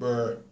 But